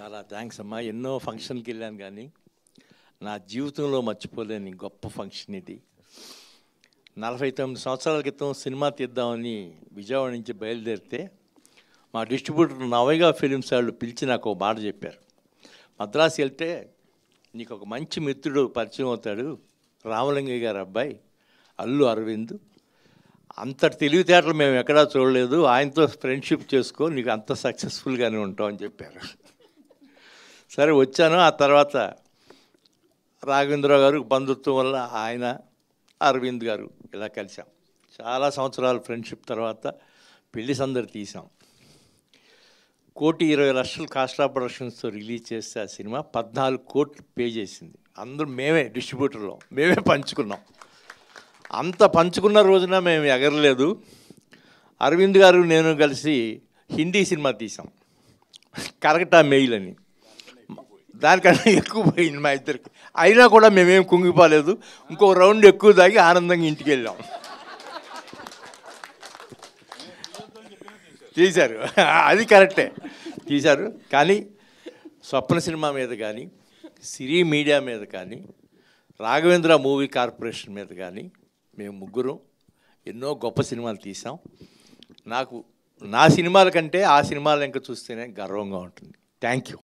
చాలా థ్యాంక్స్ అమ్మా. ఎన్నో ఫంక్షన్కి వెళ్ళాను కానీ నా జీవితంలో మర్చిపోలేని గొప్ప ఫంక్షన్ ఇది. నలభై తొమ్మిది సంవత్సరాల క్రితం సినిమా తీద్దామని విజయవాడ నుంచి బయలుదేరితే మా డిస్ట్రిబ్యూటర్ నవైగా ఫిలిమ్స్ వాళ్ళు పిలిచి నాకు ఒక మాట చెప్పారు. మద్రాసు వెళ్తే నీకు ఒక మంచి మిత్రుడు పరిచయం అవుతాడు. రామలింగయ్య గారు అబ్బాయి అల్లు అరవింద్. అంతటి తెలివితేటలు మేము ఎక్కడా చూడలేదు. ఆయనతో ఫ్రెండ్షిప్ చేసుకో నీకు అంత సక్సెస్ఫుల్గానే ఉంటావు అని చెప్పారు. సరే వచ్చాను. ఆ తర్వాత రాఘవేంద్రరావు గారు బంధుత్వం వల్ల ఆయన అరవింద్ గారు ఇలా కలిసాం చాలా సంవత్సరాల ఫ్రెండ్షిప్ తర్వాత పెళ్ళి సందడి తీసాం కోటి ఇరవై లక్షలు కాస్ట్రా ప్రొడక్షన్స్తో రిలీజ్ చేస్తే ఆ సినిమా పద్నాలుగు కోట్లు పే చేసింది. అందరూ మేమే డిస్ట్రిబ్యూటర్లో మేమే పంచుకున్నాం. అంత పంచుకున్న రోజున మేము ఎగరలేదు. అరవింద్ గారు నేను కలిసి హిందీ సినిమా తీసాం కరగటా మెయిల్ అని. దానికన్నా ఎక్కువ పోయింది మా ఇద్దరికి. అయినా కూడా మేమేం కుంగిపోలేదు. ఇంకో రౌండ్ ఎక్కువ తాగి ఆనందంగా ఇంటికి వెళ్ళాం. తీశారు. అది కరెక్టే. తీశారు. కానీ స్వప్న సినిమా మీద కానీ సిరి మీడియా మీద కానీ రాఘవేంద్ర మూవీ కార్పొరేషన్ మీద కానీ మేము ముగ్గురు ఎన్నో గొప్ప సినిమాలు తీసాం నాకు నా సినిమాల కంటే ఆ సినిమాలు ఇంకా చూస్తేనే గర్వంగా ఉంటుంది. Thank you.